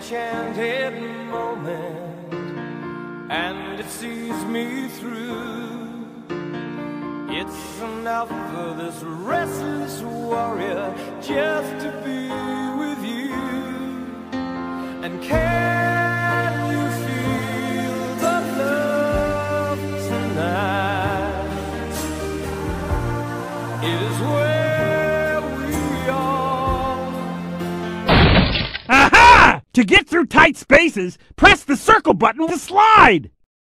enchanted moment, and it sees me through. It's enough for this restless warrior just to be with you. And can you feel the love tonight? It is where To get through tight spaces, press the circle button to slide.